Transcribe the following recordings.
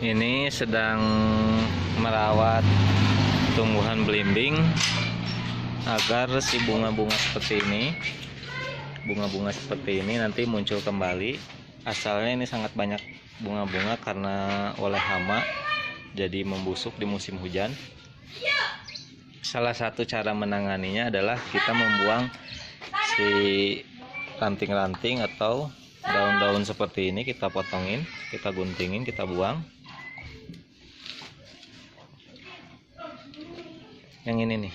ini sedang merawat tumbuhan belimbing agar si bunga-bunga seperti ini bunga-bunga seperti ini nanti muncul kembali. Asalnya ini sangat banyak bunga-bunga karena oleh hama jadi membusuk di musim hujan. Salah satu cara menanganinya adalah kita membuang si ranting-ranting atau daun-daun seperti ini kita potongin kita guntingin kita buang yang ini nih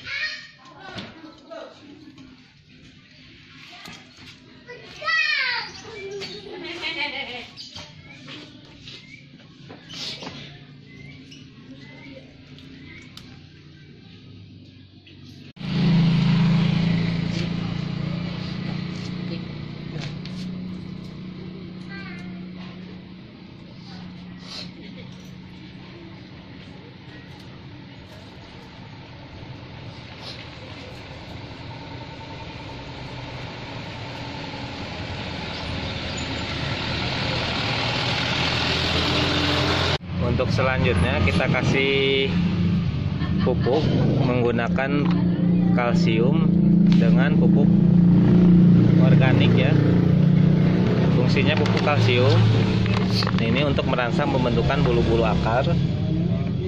untuk selanjutnya kita kasih pupuk menggunakan kalsium dengan pupuk organik ya. Fungsinya pupuk kalsium. Ini untuk merangsang pembentukan bulu-bulu akar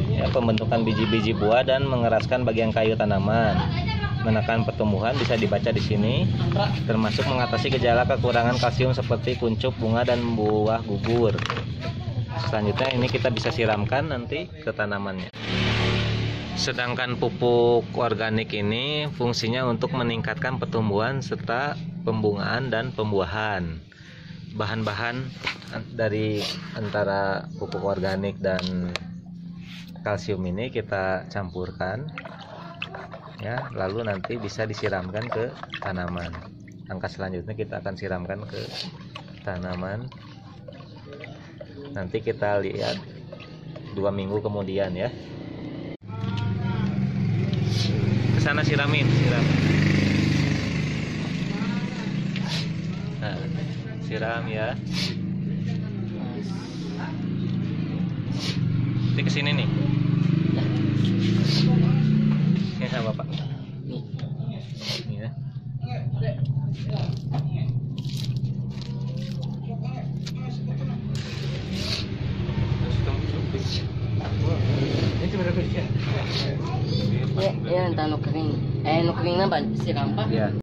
ya pembentukan biji-biji buah dan mengeraskan bagian kayu tanaman. Menekan pertumbuhan bisa dibaca di sini termasuk mengatasi gejala kekurangan kalsium seperti kuncup bunga dan buah gugur selanjutnya ini kita bisa siramkan nanti ke tanamannya. Sedangkan pupuk organik ini fungsinya untuk meningkatkan pertumbuhan serta pembungaan dan pembuahan. Bahan-bahan dari antara pupuk organik dan kalsium ini kita campurkan ya lalu nanti bisa disiramkan ke tanaman. Langkah selanjutnya kita akan siramkan ke tanaman nanti kita lihat dua minggu kemudian ya. Ke sana siramin siram nah, siram ya. Nanti ke sini nih. Ini sama bapak. Ini ya Yan, tanok ring. Eh, nok ring na ba? Siram pa? Yan.